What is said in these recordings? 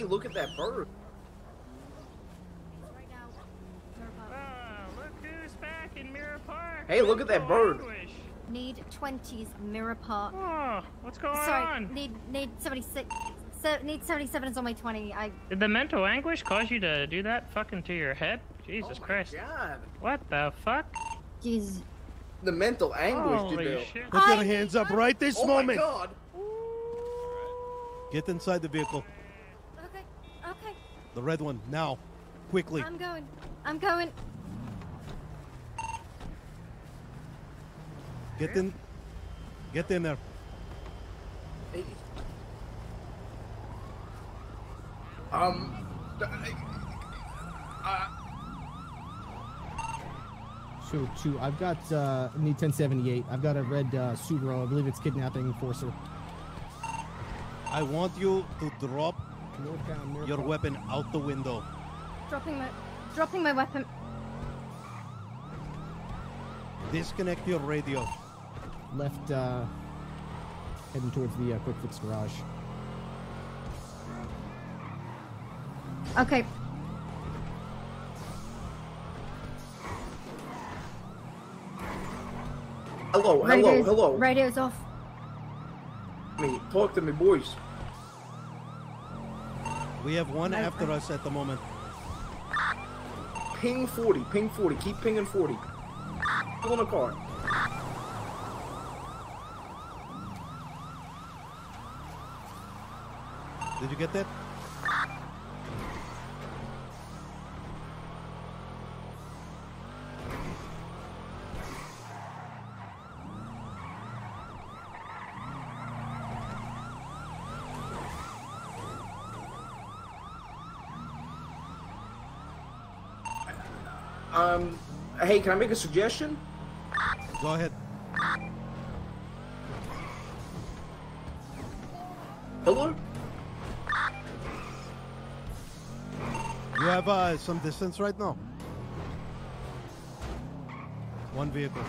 Hey, look at that bird. Right now. Mirror Park. Ah, look who's back in Mirror Park. Hey, look at that bird. Need 20s Mirror Park. Oh, what's going Sorry, on? need need 76. So, need 77 is on my 20. I Did the mental anguish cause you to do that fucking to your head? Jesus oh Christ. God. What the fuck? Jesus. The mental anguish, Holy dude. shit. Put your hands up right this Oh my moment. God. Get inside the vehicle. Okay, okay. The red one, now. Quickly. I'm going. I'm going. Get in. Get in there. Um. Uh, So, two. I've got uh, need 1078. I've got a red uh, Subaru. I believe it's kidnapping enforcer. I want you to drop Northbound Mirror your weapon out the window. Dropping my dropping my weapon. Disconnect your radio. Left, uh, heading towards the uh, quick fix garage. Okay. hello, hello, Radio's, hello. Radio's off. Me, talk to me, boys. We have one after us at the moment. Ping 40, ping 40, keep pinging 40. Pull in a car. Did you get that? Um, hey, can I make a suggestion? Go ahead. Hello? You have uh, some distance right now. One vehicle.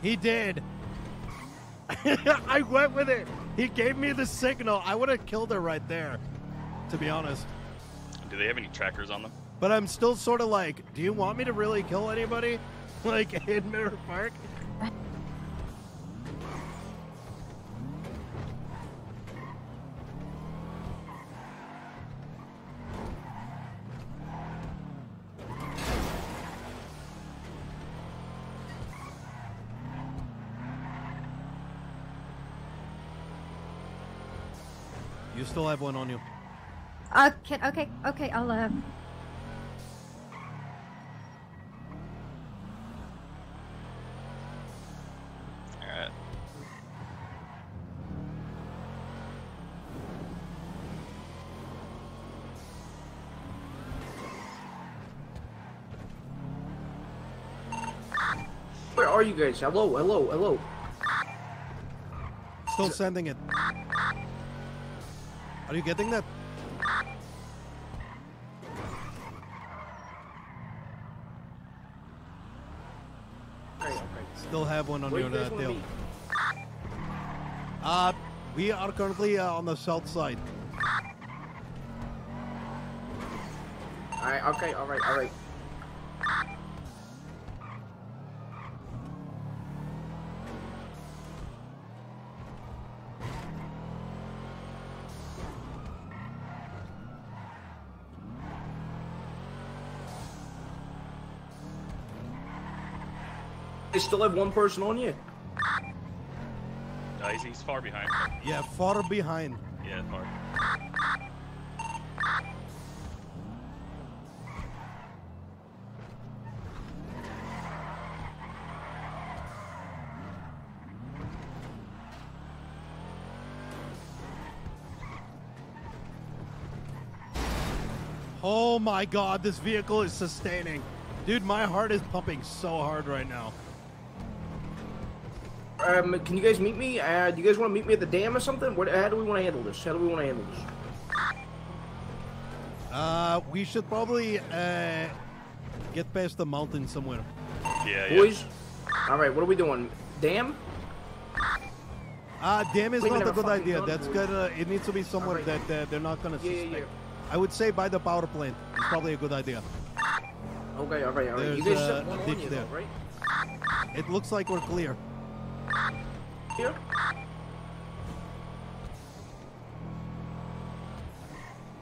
He did. I went with it. He gave me the signal. I would have killed her right there, to be honest. Do they have any trackers on them? But I'm still sort of like, do you want me to really kill anybody? Like in Mirror Park? You still have one on you. Okay, okay, okay. I'll uh. Alright. Where are you guys? Hello, hello, hello. Still sending it. Are you getting that? Okay, okay. Still have one on Where your you guys uh, tail. Uh, we are currently uh, on the south side. Alright, okay, alright, alright. They still have one person on you? No, he's, he's far behind. Yeah, far behind. Yeah, far. Oh my god, this vehicle is sustaining. Dude, my heart is pumping so hard right now. Um, can you guys meet me? Uh, do you guys want to meet me at the dam or something? What, how do we want to handle this? How do we want to handle this? Uh, we should probably uh, get past the mountain somewhere. Yeah, yeah. Boys. All right, what are we doing? Dam? Uh, dam is Wait not a good idea. gun, That's boys. gonna. It needs to be somewhere Alright. that uh, they're not gonna Yeah, suspect. yeah, yeah. I would say by the power plant. It's probably a good idea. Okay, all right, all right. You guys uh, have one a on ditch you, there. though, right? It looks like we're clear. Here?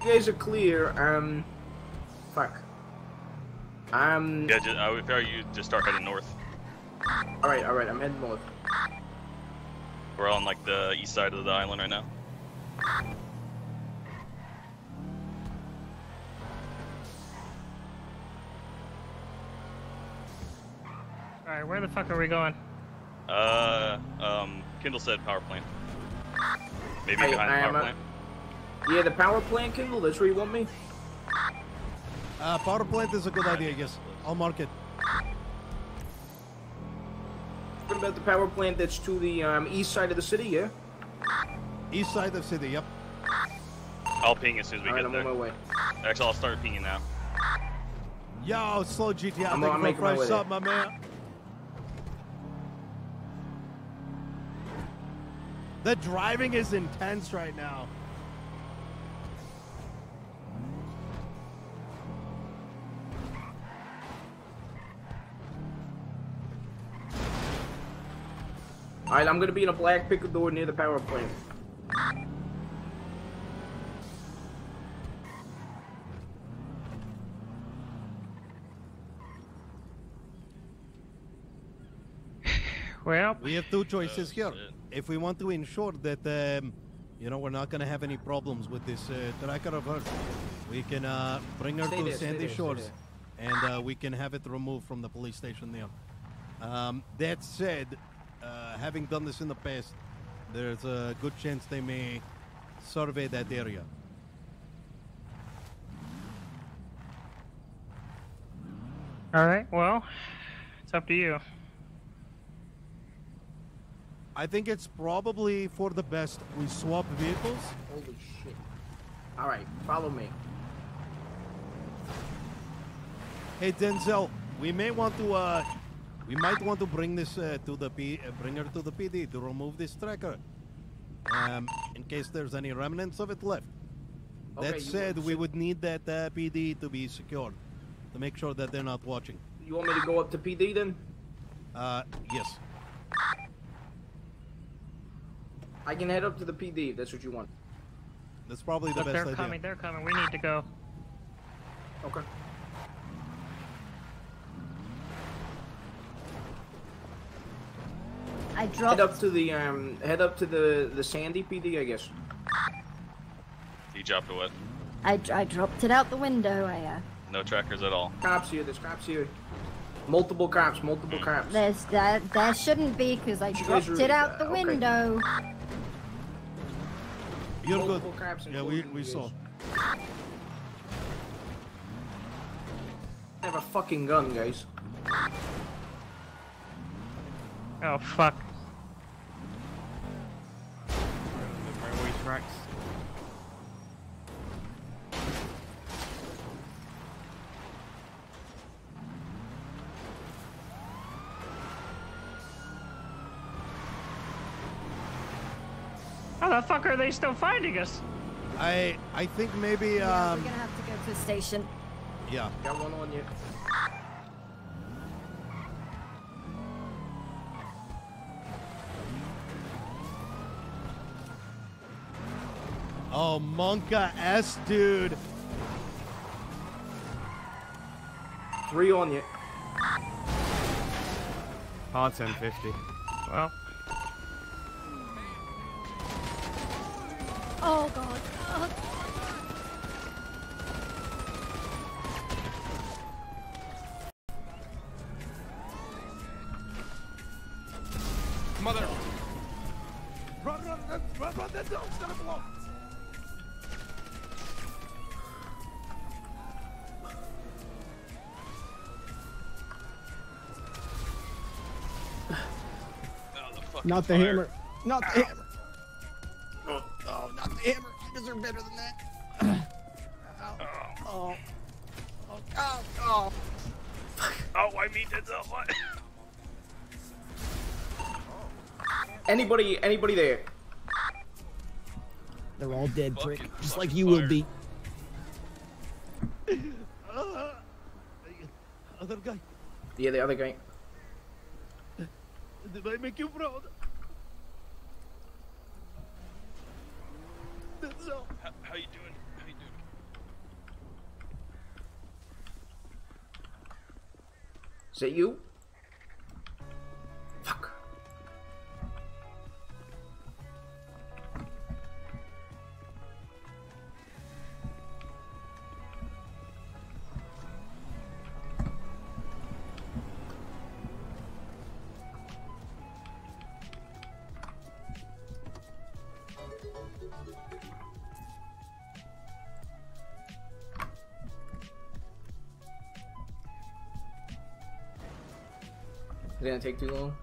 You guys are clear. Um, fuck. Um, Yeah, just, I would prefer you just start heading north. all right, all right. I'm heading north. We're on like the east side of the island right now. All right, where the fuck are we going? Uh, um, Kindle said power plant. Maybe I- behind I the am power a- plant. Yeah, the power plant, Kindle. That's where you want me. Uh, power plant is a good idea. Yes, I'll mark it. What about the power plant that's to the um, east side of the city? Yeah. East side of the city. Yep. I'll ping as soon as we All right, get I'm there. on my way. Actually, I'll start pinging now. Yo, slow GTA. I'm- Thank I'm you making for my fresh way sub, my man. The driving is intense right now. All right, I'm gonna be in a black picador near the power plant. Well, We have two choices Oh, here. If we want to ensure that, um, you know, we're not going to have any problems with this uh, tracker of hers, we can uh, bring her Stay to there, Sandy there, Shores, and uh, we can have it removed from the police station there. Um, that said, uh, having done this in the past, there's a good chance they may survey that area. all right. Well, it's up to you. I think it's probably for the best we swap vehicles. Holy shit! All right, follow me. Hey Denzel, we may want to uh we might want to bring this uh, to the P uh, bring her to the PD to remove this tracker. Um in case there's any remnants of it left. Okay, that said, we would need that uh, PD to be secured to make sure that they're not watching. You want me to go up to PD then? Uh yes. I can head up to the PD if that's what you want. That's probably the But best they're idea. coming. They're coming. We need to go. Okay. I dropped. Head dropped. up to the um, head up to the the Sandy PD, I guess. You dropped a what? I, I dropped it out the window. I uh, No trackers at all. Cops here. There's cops here. Multiple cops. Multiple cops. there's that there shouldn't be because I You dropped it out the okay. window. You're good. Multiple cops Yeah, we we saw. guys. I have a fucking gun, guys. Oh fuck. Railway tracks. How the fuck are they still finding us? I I think maybe Yeah, um we're gonna have to go to the station. yeah. Got one on you. Oh monkaS dude. Three on you. Hard 1050. Well, Oh god. Oh, Mother. Run, run, run, run, run, that dog's gonna blow. Not the hammer. Not the hammer. Anybody, anybody there? They're all dead, prick. Just like fucking you will be. Uh, other guy, Yeah, the other guy. did I make you proud? Denzel. How, how you doing? How you doing? Is that you? Gonna take too long?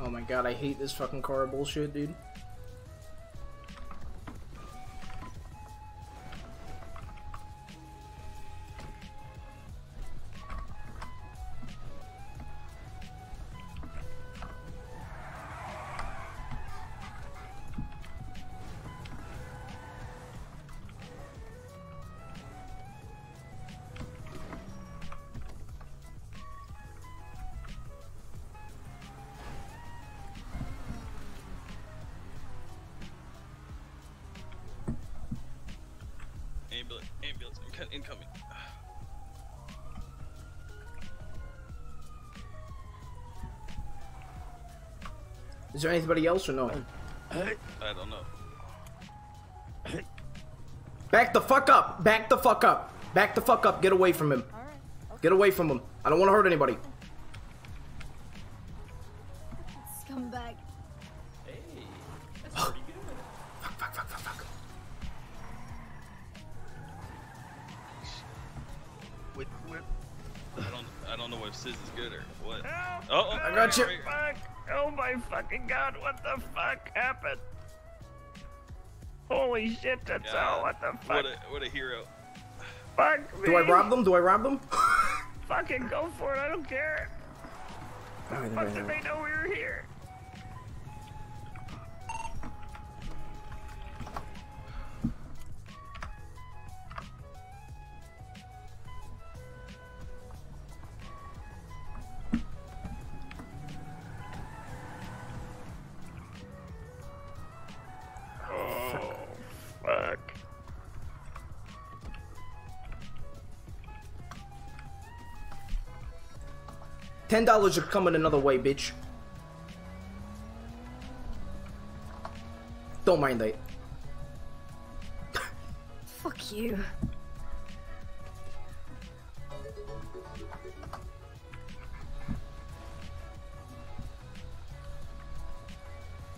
Oh my god, I hate this fucking car bullshit, dude. Incoming. Is there anybody else or no? I don't know. Back the fuck up! Back the fuck up! Back the fuck up! Get away from him! Alright. Get away from him! I don't want to hurt anybody. Holy shit! That's God, all. What the fuck? What a, what a hero. Fuck me! Do I rob them? Do I rob them? Fucking go for it! I don't care. Alright, Fuck alright, did alright. they know we were here? Ten dollars are coming another way, bitch. Don't mind that. Fuck you.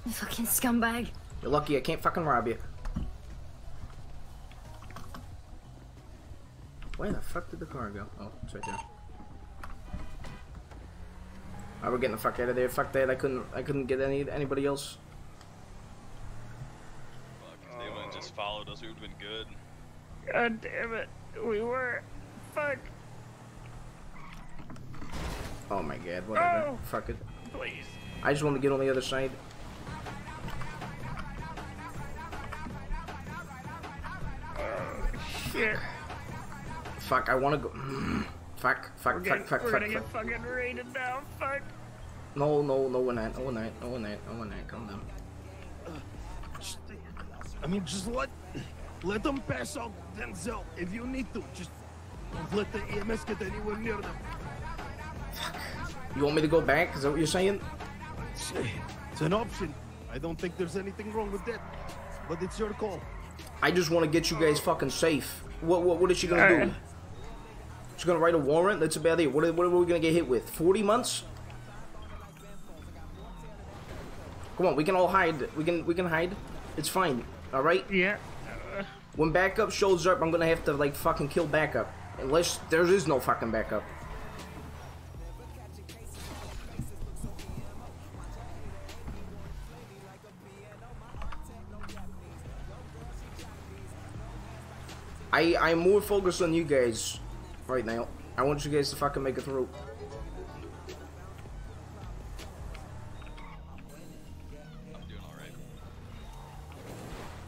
You fucking scumbag. You're lucky I can't fucking rob you. Where the fuck did the car go? Oh, it's right there. Alright, we're getting the fuck out of there. Fuck that. I couldn't. I couldn't get any anybody else. Fuck, if they would have just followed us, we would have been good. God damn it. We were. Fuck. Oh my god. Whatever. Oh. Fuck it. Please. I just want to get on the other side. Oh, shit. Fuck. I want to go. fuck. Fuck. We're, Fuck. getting, Fuck. we're Fuck. gonna Fuck. get fucking raided now. Fuck. No. No. No one that. No one that. No one that. No one that. Calm down. Just- I mean, just let let them pass out Denzel if you need to. Just don't let the EMS get anywhere near them. You want me to go back? Is that what you're saying? It's, an option. I don't think there's anything wrong with that, but it's your call. I just want to get you guys fucking safe. What? What? What is she gonna do? Alright. She's gonna write a warrant. That's about it. What? Are, what are we gonna get hit with? Forty months? Come on, we can all hide. We can. We can hide. It's fine. All right. Yeah. When backup shows up, I'm gonna have to like fucking kill backup. Unless there is no fucking backup. I I'm more focused on you guys right now. I want you guys to fucking make it through.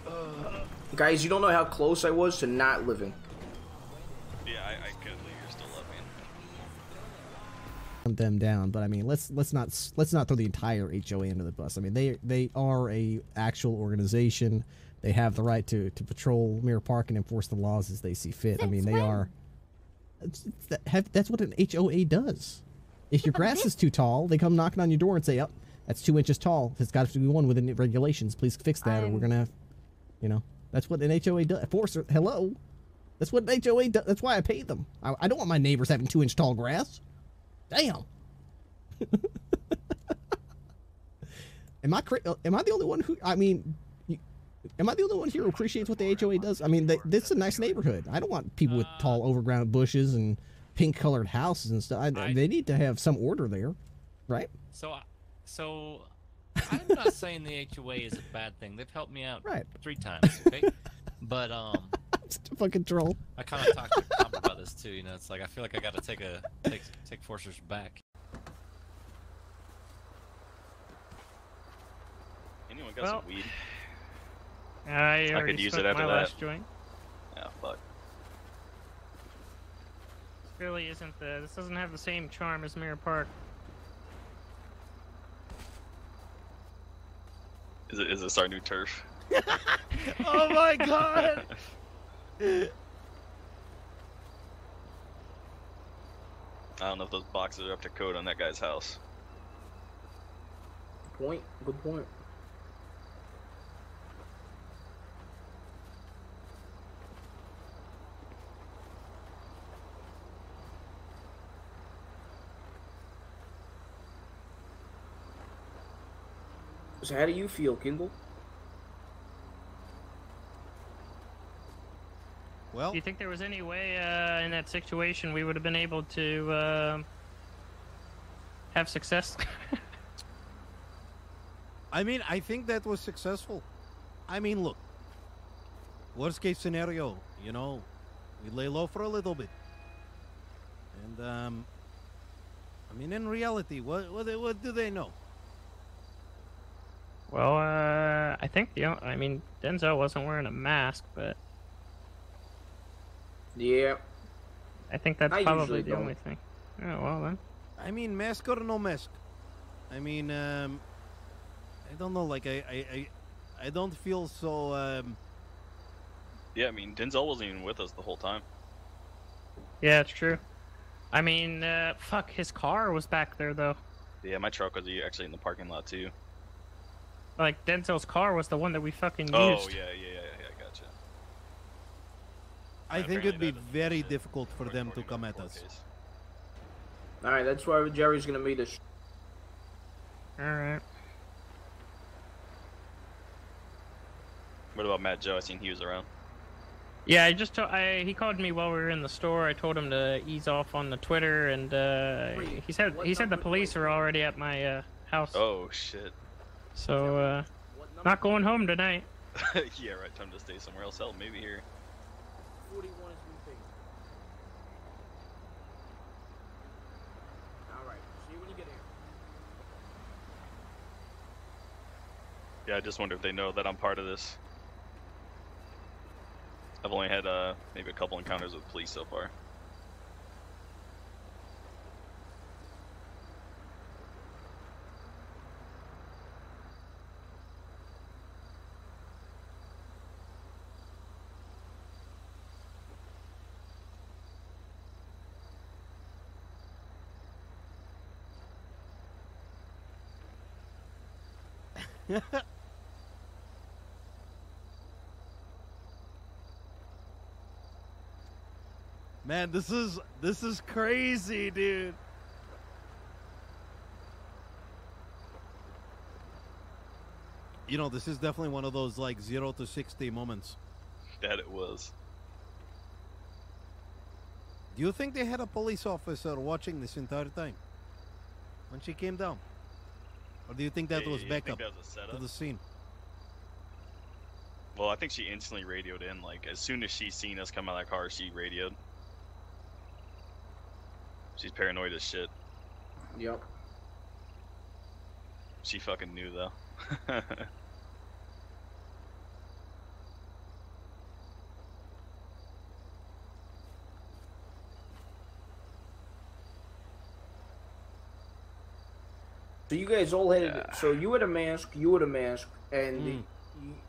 I'm. Guys, you don't know how close I was to not living. Yeah, I, I couldn't believe you're still living. them down, but I mean, let's let's not let's not throw the entire HOA under the bus. I mean, they they are a actual organization. They have the right to to patrol Mirror Park and enforce the laws as they see fit. I mean, they when? are. It's, it's that, have, that's what an HOA does. If your grass is too tall, they come knocking on your door and say, "Up, that's two inches tall. It's got to be one within the regulations. Please fix that, or we're gonna have, you know, that's what an HOA does. Force, hello, that's what an HOA does. That's why I pay them. I, I don't want my neighbors having two inch tall grass. Damn. am I am I the only one who? I mean, am I the only one here who appreciates what the HOA does? I mean, they, this is a nice neighborhood. I don't want people with tall, overground bushes and pink colored houses and stuff. I, I- they need to have some order there, right? So, I- so I'm not saying the HOA is a bad thing. They've helped me out Right. three times. Okay, but um, Just a fucking troll. I kind of talked to Cobb about this too. You know, it's like I feel like I got to take a take take Forcers back. Anyone got Well, some weed? I already could use it smoked after my that. last joint. Yeah, fuck. This Really isn't the. This doesn't have the same charm as Mirror Park. Is it is this our new turf? Oh my god! I don't know if those boxes are up to code on that guy's house. Point. Good point. So how do you feel, Kindle? Well, Do you think there was any way uh, in that situation we would have been able to uh, have success? I mean, I think that was successful. I mean, look. Worst case scenario, you know, we lay low for a little bit. And um I mean in reality, what what, what do they know? Well, uh, I think the. o- I mean, Denzel wasn't wearing a mask, but Yeah. I think that's I probably the don't. only thing. Yeah, well then. I mean, mask or no mask. I mean, um I don't know, like I I I, I don't feel so um Yeah, I mean Denzel wasn't even with us the whole time. Yeah, it's true. I mean, uh, fuck, his car was back there though. Yeah, my truck was actually in the parking lot too. Like Denzel's car was the one that we fucking used. Oh yeah, yeah, yeah, yeah, I gotcha. I Yeah, think it'd be apparently that doesn't very shit. difficult for them to come at us. case. All right, that's why Jerry's gonna meet us. All right. What about Matt Joe? I seen he was around. Yeah, I just to- I he called me while we were in the store. I told him to ease off on the Twitter, and uh, Wait, he said he said the police are already at my uh, house. Oh shit. So uh, not going home tonight. yeah, right. Time to stay somewhere else. Hell, maybe here. 41 is new. Alright, see you when you get here. Yeah, I just wonder if they know that I'm part of this. I've only had uh maybe a couple encounters with police so far. Man, this is this is crazy, dude. You know, this is definitely one of those like 0 to 60 moments. That it was. Do you think they had a police officer watching this entire time when she came down, or do you think that Yeah, was yeah, I think backup that was a to setup. the scene? Well, I think she instantly radioed in. Like as soon as she seen us come out of that car, she radioed. She's paranoid as shit. Yep. She fucking knew though. So you guys all had. Yeah. So you had a mask. You had a mask, and Mm. you,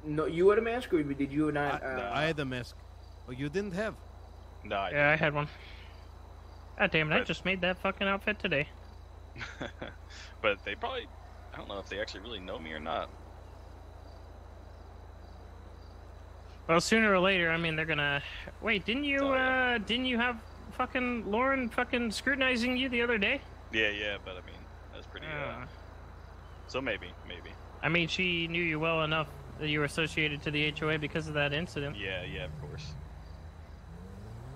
no, you had a mask, or did you I, not? uh, I had a mask. Oh, you didn't have. no, I Yeah, I had one. God damn it! I just made that fucking outfit today. but they probably. I don't know if they actually really know me or not. Well, sooner or later, I mean, they're gonna. Wait, didn't you? Oh, yeah. uh Didn't you have fucking Lauren fucking scrutinizing you the other day? Yeah, yeah, but I mean, that's pretty. Uh, Uh, so maybe, maybe. I mean, she knew you well enough that you were associated to the HOA because of that incident. Yeah, yeah, of course.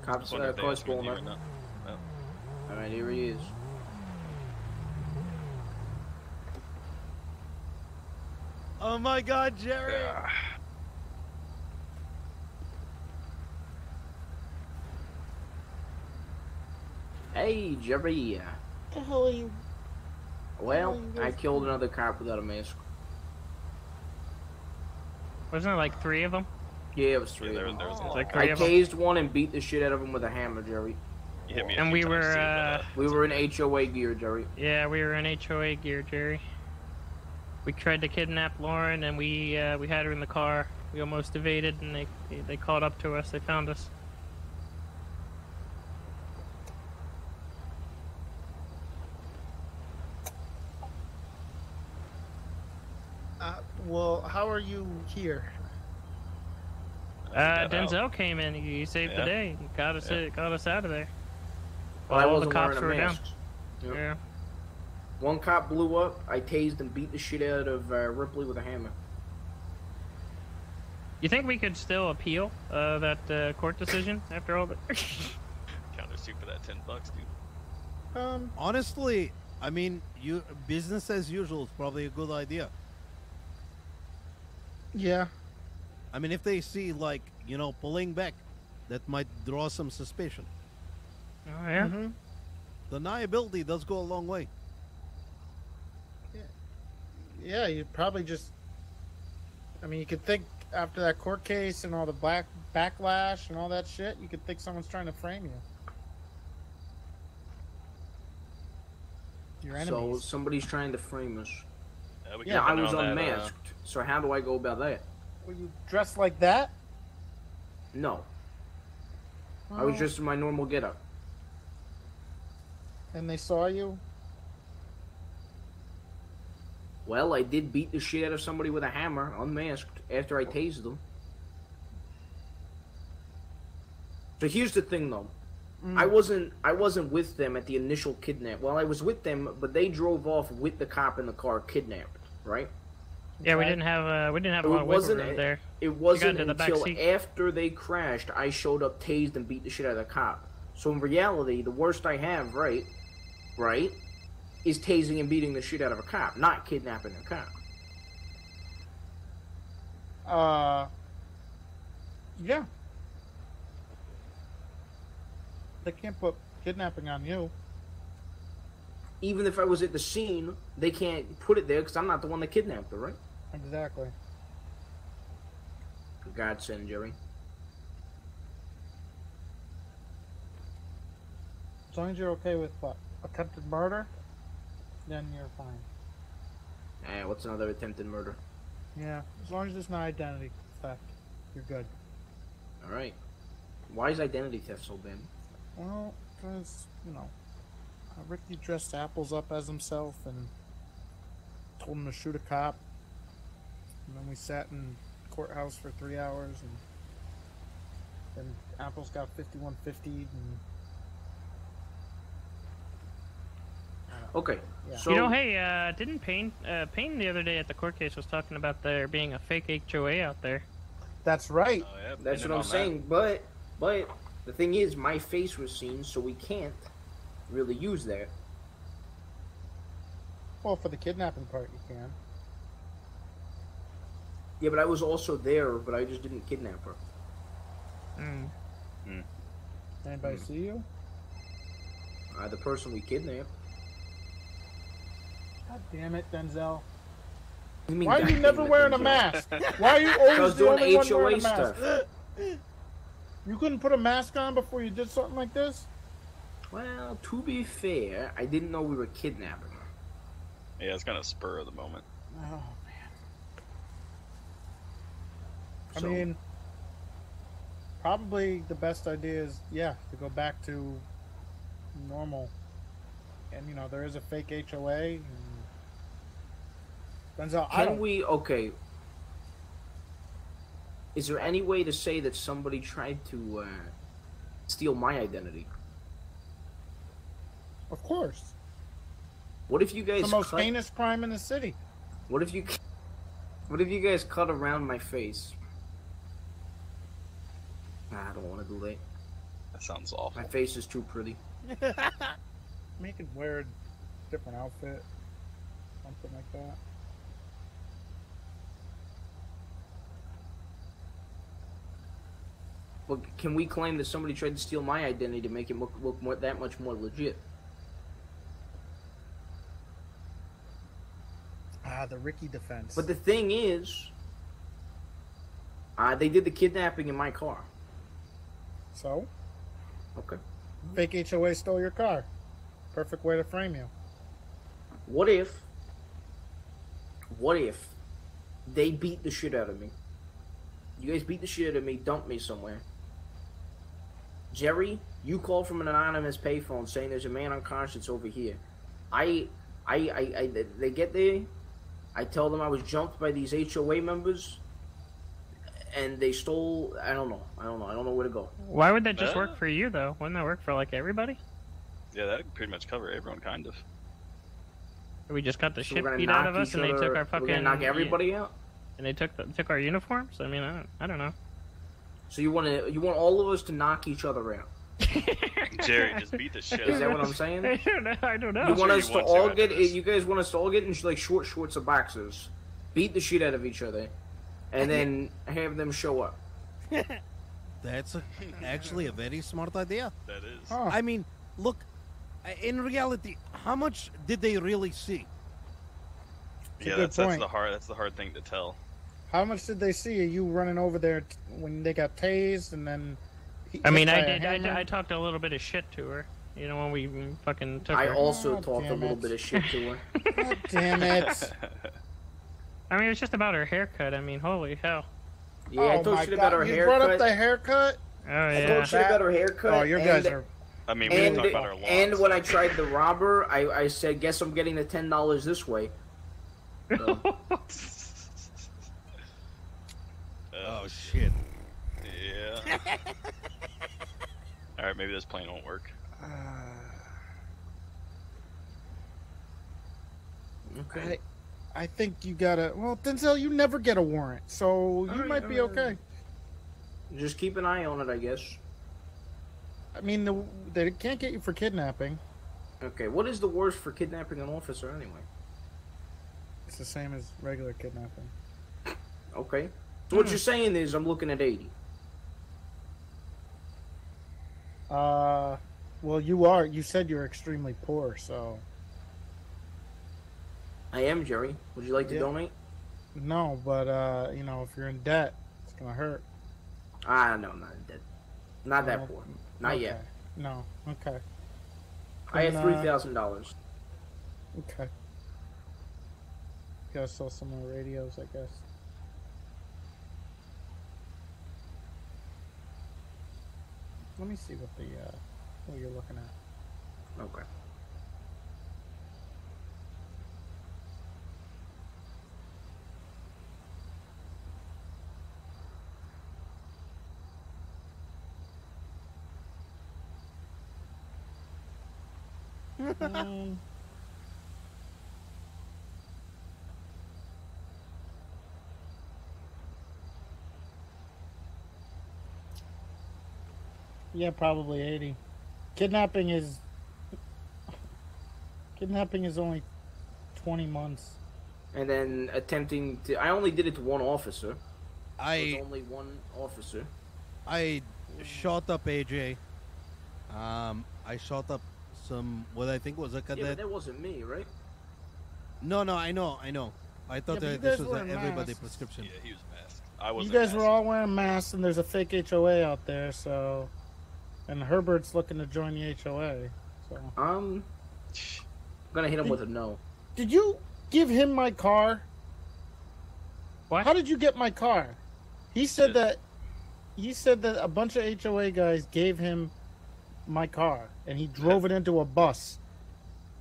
Cops, Wonder uh, if they car's asked me to pulling do up. or not. All right, here he is. Oh my God, Jerry! Hey, Jerry. the hell are you? Well, I killed another cop without a mask. Wasn't there like three of them? Yeah, it was Yeah, three there, of them. there was Like I three of them. tased one and beat the shit out of him with a hammer, Jerry. You hit me And we were, uh, We were in HOA gear, Jerry. Yeah, we were in HOA gear, Jerry. We tried to kidnap Lauren, and we uh, we had her in the car. We almost evaded, and they they caught up to us. They found us. Uh, well, how are you here? Uh, got out. Denzel came in. He saved the day. He got us Yeah. got us out of there. Well, I All the wasn't cops wearing were a down. Yep. Yeah. One cop blew up. I tased and beat the shit out of uh, Ripley with a hammer. You think we could still appeal uh, that uh, court decision after all the? Counter suit for that ten bucks, dude. Um, Honestly, I mean, you business as usual is probably a good idea. Yeah. I mean, if they see like you know pulling back, that might draw some suspicion. oh yeah. hmm Deniability does go a long way. Yeah, Yeah, you probably just. I mean, you could think after that court case and all the black backlash and all that shit, you could think someone's trying to frame you. Your enemies. So somebody's trying to frame us. Uh, we Yeah, I was on that, uh, unmasked. So how do I go about that? Were you dressed like that? No, I was Oh, just in my normal getup. And they saw you. Well, I did beat the shit out of somebody with a hammer, unmasked, after I tased them. So here's the thing, though. Mm. I wasn't. I wasn't with them at the initial kidnap. Well, I was with them, but they drove off with the cop in the car, kidnapped. Right? Yeah, we didn't have uh, we didn't have a It lot of wiggle wasn't room there. It wasn't into the back until seat. after they crashed I showed up, tased, and beat the shit out of the cop. So in reality, the worst I have, right, right, is tasing and beating the shit out of a cop, not kidnapping a cop. Uh. Yeah. They can't put kidnapping on you. Even if I was at the scene, they can't put it there because I'm not the one that kidnapped her, right? Exactly. Godsend, Jerry. As long as you're okay with what? Attempted murder? Then you're fine. Eh, what's another attempted murder? Yeah. As long as it's not identity theft, you're good. All right. Why is identity theft so bad? Well, because, you know, uh, Ricky dressed Apples up as himself and told him to shoot a cop. And then we sat in courthouse for three hours and then Apples got 5150 and Okay. Yeah. So you know, hey, uh, didn't Payne uh, Payne the other day at the court case was talking about there being a fake HOA out there. that's right. Oh, yeah, that's what I'm on that. saying. But but The thing is, my face was seen, so we can't really use that. Well, for the kidnapping part, you can. Yeah, but I was also there, but I just didn't kidnap her. Mm. Anybody see you? Uh, the person we kidnapped. God damn it, Denzel. You mean Why are you never it, wearing a mask? Why are you always was the doing only one HOA wearing a mask? stuff. You couldn't put a mask on before you did something like this? Well, to be fair, I didn't know we were kidnapping her. Yeah, it's kind of spur of the moment. Oh man. I So- mean, probably the best idea is yeah to go back to normal. And you know there is a fake HOA. And... Denzel, Can we? Okay. Is there any way to say that somebody tried to uh, steal my identity? Of course, What if you guys? the most cut, heinous crime in the city. What if you? What if you guys cut around my face? Nah, I don't want to do that. That sounds awful. My face is too pretty. Make it wear a different outfit, something like that. But can we claim that somebody tried to steal my identity to make it look, look more, that much more legit? Ah, the Ricky defense. But the thing is, uh, they did the kidnapping in my car. So Okay. fake HOA stole your car. Perfect way to frame you. What if? What if they beat the shit out of me? You guys beat the shit out of me, dump me somewhere. Jerry, you call from an anonymous payphone saying there's a man unconscious over here. I, I, I, I they get there. I tell them I was jumped by these HOA members, and they stole. I don't know. I don't know. I don't know where to go. Why would that just Uh. work for you though? Wouldn't that work for like everybody? Yeah, that would pretty much cover everyone, kind of. We just got the So shit beat out of us, each and they took our We're fucking. gonna knock everybody out. And they took the, took our uniforms. I mean, I don't, I don't know. So you want to? You want all of us to knock each other out? Jerry, just beat the shit Is that what. I'm saying? I don't know. I don't know. You want sure us to all get? this. You guys want us to all get in like short shorts or boxes, beat the shit out of each other, and then have them show up. That's a, actually a very smart idea. That is. Huh. I mean, look, uh, in reality, how much did they really see? It's a yeah, that's that's the hard that's the hard thing to tell. How much did they see you running over there t- when they got tased and then? I mean, I did. I, hammer? I talked a little bit of shit to her. You know, when we fucking took I her. also God talked a little it. bit of shit to her. God damn it! I mean, it was just about her haircut. I mean, holy hell. Yeah, oh I talked my shit about God, her you haircut. brought up the haircut. Oh yeah. I yeah. talked shit about her haircut. Oh, your and, guys are. I mean, we And, didn't talk about our lawns. and when I tried the robber, I, I said, "Guess I'm getting the ten dollars this way." So, Uh, Oh shit! yeah. All right, maybe this plane won't work. okay. I think you gotta. Well, Denzel, you never get a warrant, so you Alright, might be alright. okay. Just keep an eye on it, I guess. I mean, the, they can't get you for kidnapping. Okay. What is the worst for kidnapping an officer anyway? It's the same as regular kidnapping. Okay. So what you're saying is I'm looking at eighty. Uh, well, you are. You said you're extremely poor, so I am Jerry. Would you like to Yeah. donate? no. But uh, you know, if you're in debt, it's gonna hurt. Ah, no, not dead. Not that Oh, poor. Not okay. yet. No. Okay. I have three thousand uh, dollars. Okay. Gotta sell some more radios, I guess. Let me see what the uh, what you're looking at. Okay. Um, Yeah, probably 80. Kidnapping is. Kidnapping is only 20 months. And then attempting to. I only did it to one officer. I it's only one officer. I shot up AJ. Um, I shot up some what I think was a cadet. Yeah, but cadet. that wasn't me, right? No, no, I know, I know. I thought Yeah, that this was an everybody masks. prescription. Yeah, he was masked. I was. You guys were all wearing masks, and there's a fake HOA out there, so. And Herbert's looking to join the HOA. So. Um, I'm gonna hit him with a no. Did you give him my car? What? How did you get my car? He said Did- that. He said that a bunch of HOA guys gave him my car, and he drove it into a bus.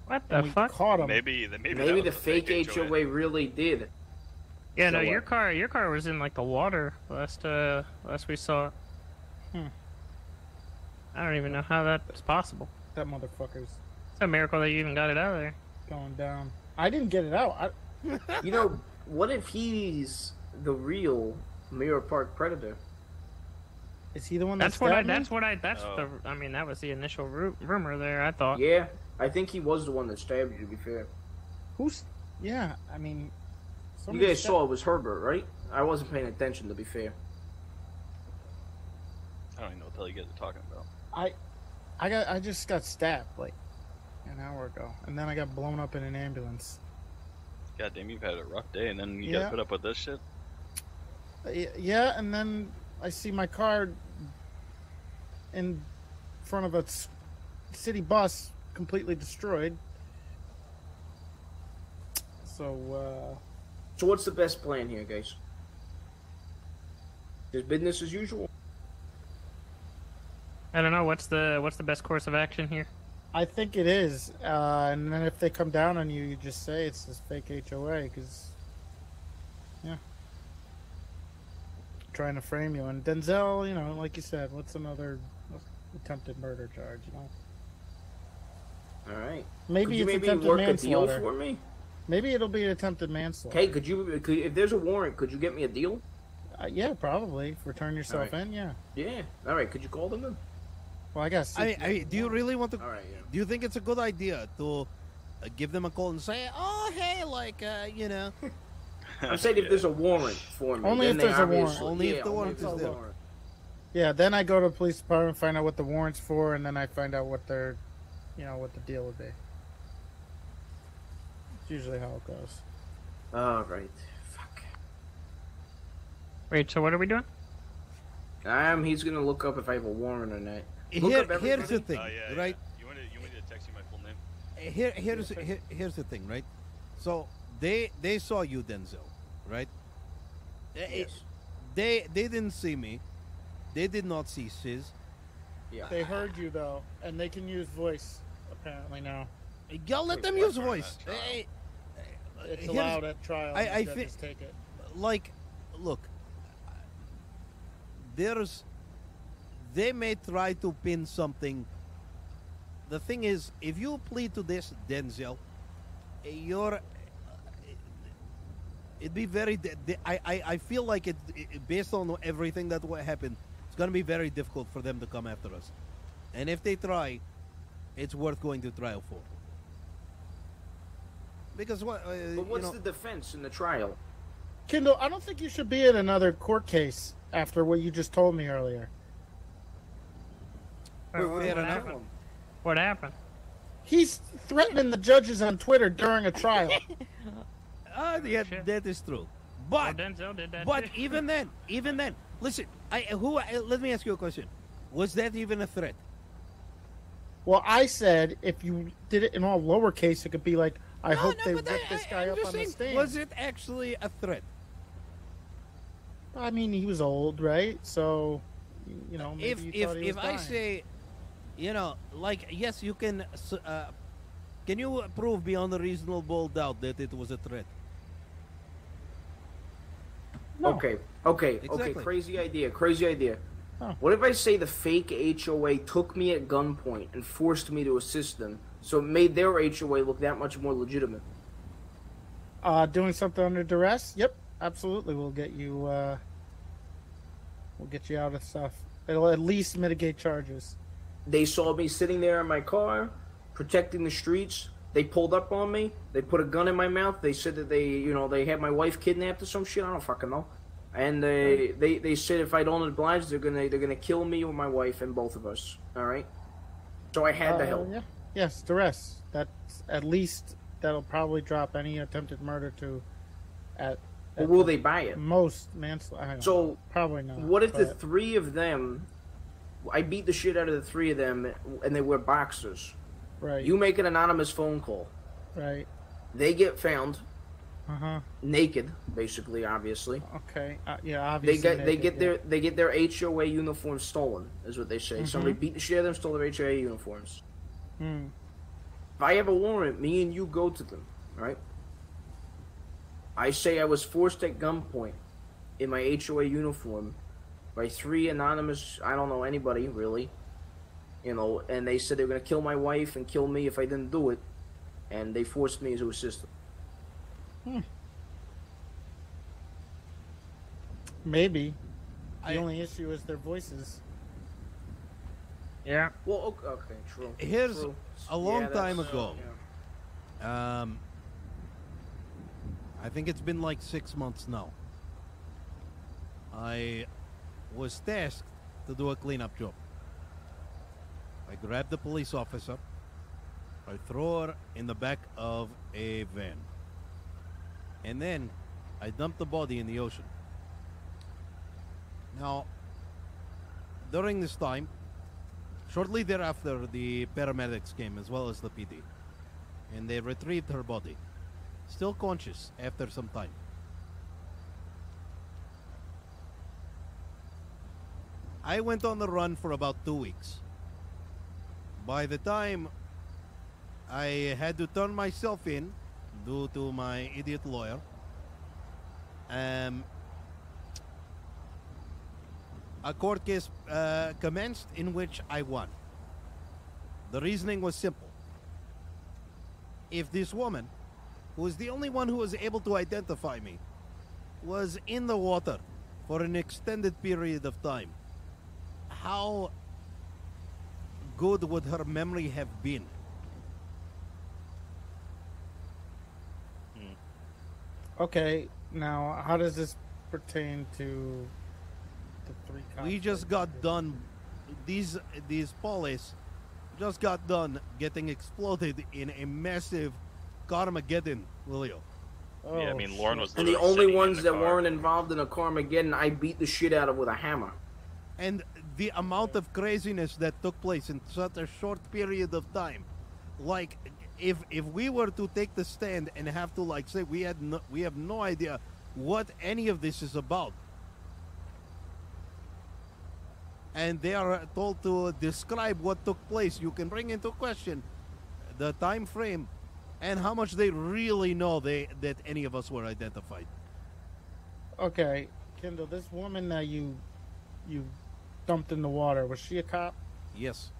What the And we fuck? caught him. Maybe, the- maybe, Maybe the was fake HOA really did. Yeah, no, So your car, your car was in like the water last, uh, last we saw it. Hmm. I don't even know how that's possible. That motherfucker's It's a miracle that you even got it out of there. going down. I didn't get it out. I, You know, what if he's the real Mirror Park Predator? Is he the one that That's what I. me? That's what I. That's Oh. the. I mean, that was the initial ru- rumor there. I thought. Yeah, I think he was the one that stabbed you. To be fair, Who's? Yeah, I mean. you guys stabbed- saw it was Herbert, right? I wasn't paying attention. To be fair, I don't even know what the hell you guys are talking about. I, I got. I just got stabbed like an hour ago, and then I got blown up in an ambulance. God damn, you've had a rough day, and then you Yeah. gotta put up with this shit. Uh, Yeah, and then I see my car in front of a city bus completely destroyed. So, uh, so what's the best plan here, guys? Is business as usual? I don't know. What's the What's the best course of action here? I think it is. Uh, and then if they come down on you, you just say it's this fake HOA because, yeah, trying to frame you. And Denzel, you know, like you said, what's another attempted murder charge? You know, All right. maybe could you it's maybe work a deal for me? Maybe it'll be an attempted manslaughter. Okay, could you? Could, if there's a warrant, could you get me a deal? Uh, yeah, probably. Return yourself in. Yeah. Yeah. All right. Could you call them then? Well, I guess. I, I, do you really want to? All right. Yeah. Do you think it's a good idea to uh, give them a call and say, "Oh, hey, like, uh, you know"? I'm saying if there's a warrant for me. Only if there's a warrant. obviously- Only if yeah, the warrant is there. Yeah. Then I go to the police department, find out what the warrant's for, and then I find out what their, you know, what the deal would be. It's usually how it goes. All right. Fuck. Wait. So what are we doing? Um, he's gonna look up if I have a warrant or not. Here, here's the thing, Oh, yeah, right? Yeah. You want, to, you want me to text you my full name? Here, here's here, here's the thing, right? So they they saw you, Denzel, right? Yes. They they didn't see me. They did not see Siz. Yeah. They heard you though, and they can use voice apparently now. Y'all let them use voice. that trial? It's allowed at trial. I- you I gotta thi- just take it. like look there's they may try to pin something the thing is if you plead to this denzel you're it'd be very di- di- I, I i feel like it, it based on everything that what happened it's going to be very difficult for them to come after us and if they try it's worth going to trial for because what uh, But what's you know, the defense in the trial? Kindle, I don't think you should be in another court case after what you just told me earlier. What, what fair enough. happened? What happened? He's threatening the judges on Twitter during a trial. Ah, yeah, Shit. that is true. But Denzel did that. but too. even then, even then, listen. I who? I, let me ask you a question. Was that even a threat? well, I said if you did it in all lowercase, it could be like, I No, hope no, they but rip I- this guy I'm up just on the saying, stand. Was it actually a threat? I mean, he was old, right? So, you know, maybe if you if thought he if was I say, you know, like yes, you can. Uh, can you prove beyond a reasonable doubt that it was a threat? No. Okay, okay, okay. Crazy idea. Crazy idea. Huh. What if I say the fake HOA took me at gunpoint and forced me to assist them, so it made their HOA look that much more legitimate? Uh, doing something under duress? Yep, absolutely. We'll get you. Uh, we'll get you out of stuff. It'll at least mitigate charges. They saw me sitting there in my car, protecting the streets. They pulled up on me. They put a gun in my mouth. They said that they, you know, they had my wife kidnapped or some shit. I don't fucking know. And they, they, they said if I don't oblige, they're gonna, they're gonna kill me or my wife and both of us. All right. So I had to Uh, help. Yeah. Yes, duress. That's at least that'll probably drop any attempted murder to at, at will the they buy it? most manslaughter. So, probably not. What if the three of them? I beat the shit out of the three of them, and they wear boxers. Right? You make an anonymous phone call. right? They get found Uh huh. naked, basically, obviously. Okay. Uh, yeah. They Obviously. get they naked, get yeah. their they get their HOA uniforms stolen, is what they say. Somebody Mm-hmm. beat the shit out of them, stole their HOA uniforms. Hmm. If I have a warrant, me and you go to them, right? I say I was forced at gunpoint in my HOA uniform by three anonymous, I don't know anybody really, you know, and they said they were gonna kill my wife and kill me if I didn't do it, and they forced me to assist them. Maybe. The I- only issue is their voices. Yeah. Well, okay, okay true. Here's true. a long Yeah, time that's- ago. yeah. Um, I think it's been like six months now. I was tasked to do a cleanup job. I grabbed the police officer. I throw her in the back of a van. And then I dump the body in the ocean. Now, during this time, shortly thereafter, the paramedics came as well as the PD and they retrieved her body, still conscious after some time. I went on the run for about two weeks. By the time I had to turn myself in due to my idiot lawyer, um, a court case uh, commenced in which I won. The reasoning was simple if this woman, who is the only one who was able to identify me, was in the water for an extended period of time, how good would her memory have been? Okay. Now, how does this pertain to the three? We just got done. These these police just got done getting exploded in a massive Carmageddon, Willio. Oh, yeah, I mean, Lauren oh, was. And the only ones the that car. weren't involved in a Carmageddon, I beat the shit out of with a hammer. and the amount of craziness that took place in such a short period of time. Like if if we were to take the stand and have to like say we had no, we have no idea what any of this is about. And they are told to describe what took place you can bring into question the time frame and how much they really know they that any of us were identified. Okay, Kindle, this woman that you you dumped in the water was she a cop? yes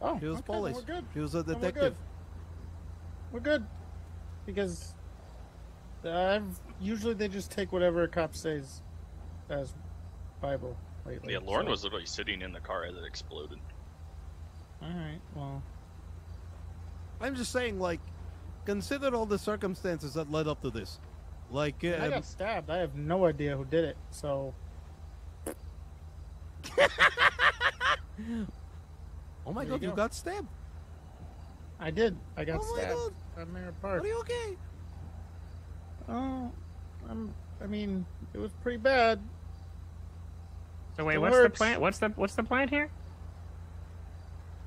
Oh, she was okay, then police We're good. she was a Then we're detective good. We're good because I've usually they just take whatever a cop says as Bible lately. Yeah, Lauren so- was literally sitting in the car as it exploded. All right. Well, I'm just saying, like, consider all the circumstances that led up to this. Like, I um, got stabbed. I have no idea who did it. So oh my There god, you you got stabbed. I did. I got Oh my stabbed God. at Mirror Park. Are you okay? Oh, I'm. I mean, it was pretty bad. So wait, It what's the plan? What's the what's the plan here?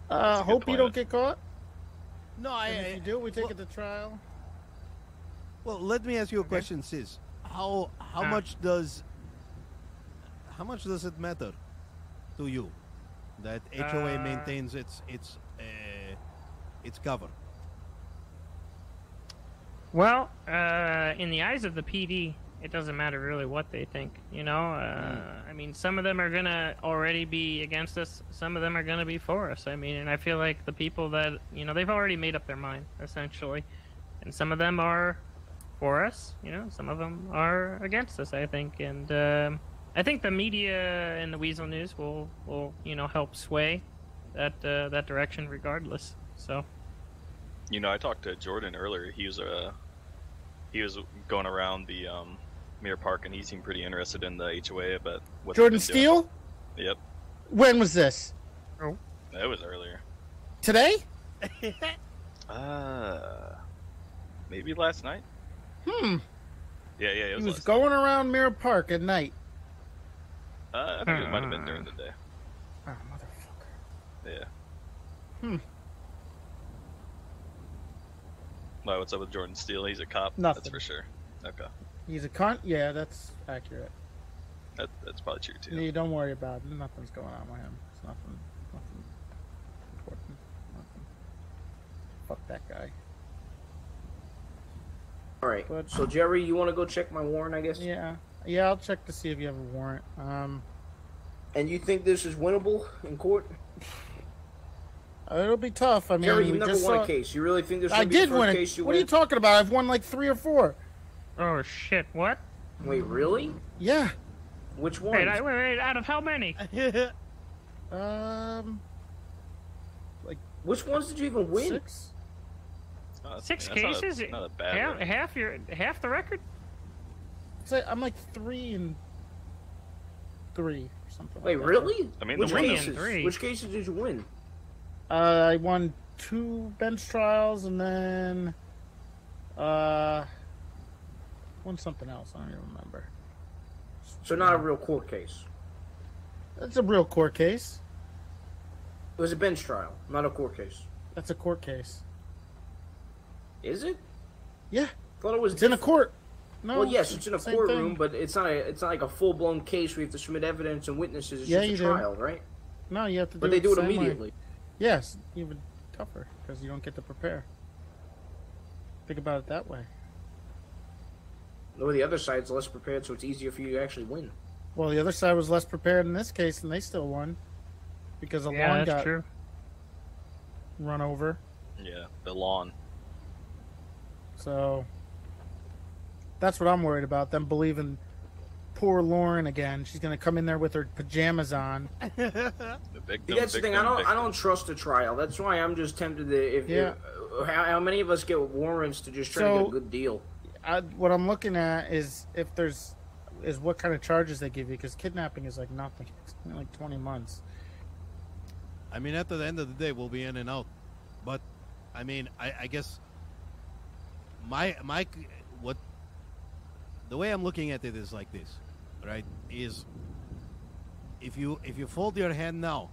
Uh, a good hope you don't get caught. No, I. And if you do, we take well, it to trial. well, let me ask you a question, Siz. How how Ah. much does how much does it matter to you that HOA Uh, maintains its its uh, its cover? Well, uh, in the eyes of the PD, it doesn't matter really what they think. You know, uh, I mean, some of them are gonna already be against us. Some of them are gonna be for us. I mean, and I feel like the people that you know they've already made up their mind essentially, and some of them are for us. You know, some of them are against us. I think, and um, I think the media and the Weazel News will will you know help sway that uh, that direction regardless. So You know, I talked to Jordan earlier. He was uh, he was going around the um, Mirror Park, and he seemed pretty interested in the HOA. But what they've Jordan been doing. Yep, When was this? Oh, that was earlier. Today? Uh, maybe last night. Hmm. Yeah, yeah, it He was. was last going around Mirror Park at night. Uh, I think it might have been during the day. Oh, motherfucker. Yeah. Hmm. Why? What's up with Jordan Steele? He's a cop. Nothing. That's for sure. Okay, He's a cunt? Yeah, that's accurate. that, that's probably true too. Yeah, don't worry about it. Nothing's going on with him. It's nothing. Nothing important. Nothing. Fuck that guy. All right. So Jerry, you want to go check my warrant? I guess. Yeah. Yeah, I'll check to see if you have a warrant. Um, And you think this is winnable in court? it'll be tough. I mean, Jerry, you we never just won saw- a case. You really think this? I should be the did first win a case you What are you talking about? I've won like three or four. oh shit, what? Wait, really? Yeah. Which one? Wait, wait, wait, out of how many? Um, like Which ones did you even win? six. That's- Six that's not a- cases? Not a, bad half, half your half the record. It's like, I'm like three and three or something. Wait, like that. really? I mean, the Which one cases? Three. Which cases did you win? Uh, I won two bench trials and then uh won something else. I don't even remember. So not a real court case. That's a real court case. It was a bench trial, not a court case. That's a court case. Is it? Yeah, thought it was. it's in a court. No. well, yes, it's in a courtroom, thing. but it's not a. It's not like a full blown case where you have to submit evidence and witnesses. It's Yeah, just a you do. trial, right? no, you have to. But do they it do the it same way. immediately. Yes, even tougher because you don't get to prepare. Think about it that way. Or the other side's less prepared, so it's easier for you to actually win. Well, the other side was less prepared in this case, and they still won because a Yeah, lawn got true. run over. Yeah, the lawn. So that's what I'm worried about. Them believing poor Lauren again. She's gonna come in there with her pajamas on. The victim. That's the thing. I don't. I don't trust the trial. That's why I'm just tempted to. If, Yeah. if how, how many of us get warrants to just try to get a good deal? I, what I'm looking at is if there's is what kind of charges they give you because kidnapping is like nothing. It's like 20 months. I mean, at the end of the day, we'll be in and out. But, I mean, I, I guess my my what the way I'm looking at it is like this, right? Is if you if you fold your hand now,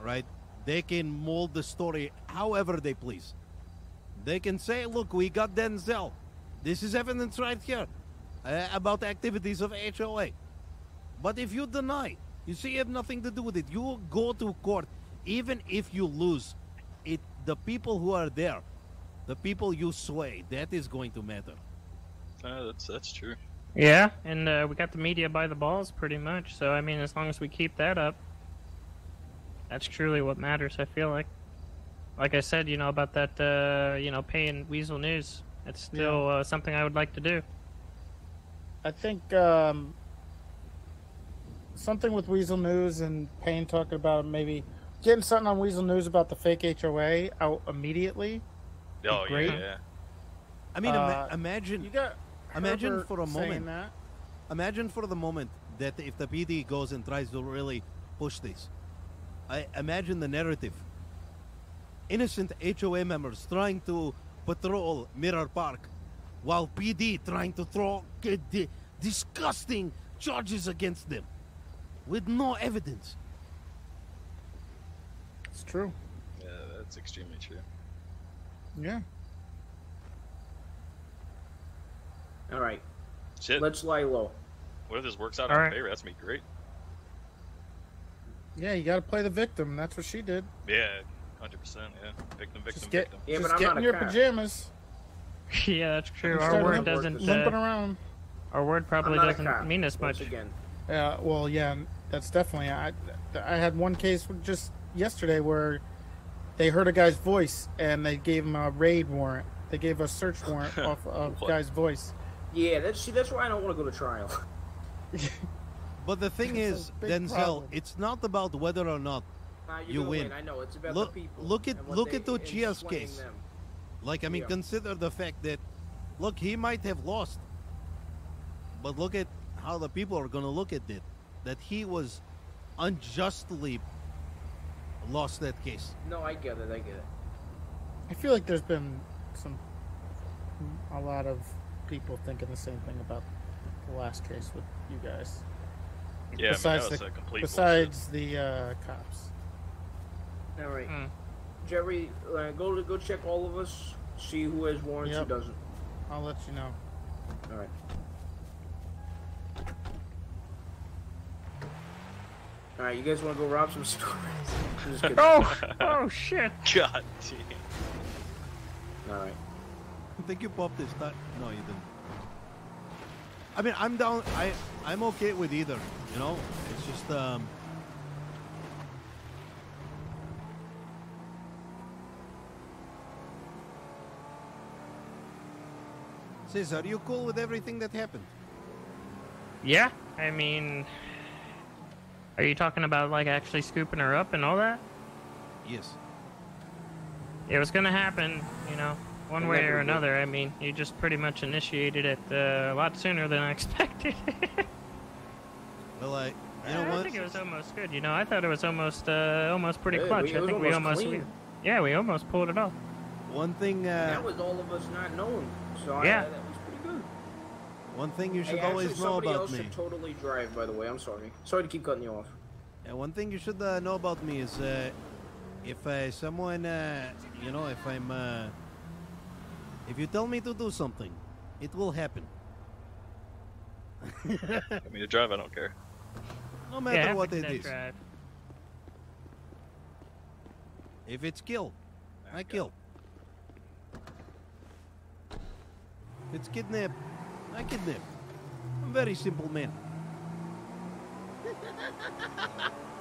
right? They can mold the story however they please. They can say, "Look, we got Denzel. This is evidence right here uh, about the activities of HOA." But if you deny, you see, you have nothing to do with it. You go to court, even if you lose. It the people who are there, the people you sway, that is going to matter. Uh, that's that's true. Yeah, and uh, we got the media by the balls pretty much. So I mean, as long as we keep that up, that's truly what matters. I feel like, like I said, you know about that, uh, you know, paying Weazel News. It's still uh, something I would like to do. I think um, something with Weazel News and Payne talking about maybe getting something on Weazel News about the fake HOA out immediately. Oh Great. yeah, yeah. I mean, Uh, ima- imagine You got Imagine for a moment. that. imagine for the moment that if the PD goes and tries to really push this, I imagine the narrative. Innocent HOA members trying to patrol Mirror Park, while PD trying to throw uh, di- disgusting charges against them with no evidence. It's true. Yeah, that's extremely true. Yeah. All right, Shit. let's lie low. What if this works out All in right. favor? That's gonna great. Yeah, you got to play the victim. That's what she did. Yeah, hundred percent. Yeah, victim, victim, Just get, victim. Yeah, but just I'm get in your cop. pajamas. yeah, that's true. Instead Our word doesn't. limping Uh, around. our word probably I'm not a doesn't mean as once much. again. Yeah, well, yeah, that's definitely. I, I had one case just yesterday where they heard a guy's voice and they gave him a raid warrant. They gave a search warrant off of What? guy's voice. Yeah, that's see, that's why I don't want to go to trial. But the thing is, Denzel, problem. it's not about whether or not. Nah, you're win. I know it's about Look- the people. look at- look they- at the and case. them. Like, I mean, Yeah. consider the fact that, look, he might have lost, but look at how the people are going to look at it. That he was unjustly lost that case. No, I get it. I get it. I feel like there's been some a lot of people thinking the same thing about the last case with you guys. Yeah, besides I mean, that was the, a complete besides the uh, cops. All right, Hmm. Jerry, uh, go to go check all of us. See who has warrants, Yep. who doesn't. I'll let you know. All right. All right, you guys want to go rob some stores? I'm just kidding. Oh, oh shit! God damn. All right. I think you popped this time. No, you didn't. I mean, I'm down. I I'm okay with either. You know, it's just um. Siz, are you cool with everything that happened? Yeah, I mean, are you talking about like actually scooping her up and all that? Yes. It was gonna happen, you know, one way or another. I mean, you just pretty much initiated it uh, a lot sooner than I expected. Well, I. You know I what? think it was almost good. You know, I thought it was almost, uh, almost pretty Yeah, clutch. we- I was think we almost almost, we, yeah, we almost pulled it off. One thing. Uh, that was all of us not knowing. So I, Yeah. that was pretty good. one thing you Hey, should actually, always know somebody about else me. should totally drive. By the way, I'm sorry. Sorry to keep cutting you off. Yeah, one thing you should uh, know about me is uh, if uh, someone, uh, you know, if I'm, uh, if you tell me to do something, it will happen. I mean, to drive, I don't care. No matter yeah, what I it think is. that drive. If it's kill, I kill. If it's kidnap, I kidnap. I'm a very simple man.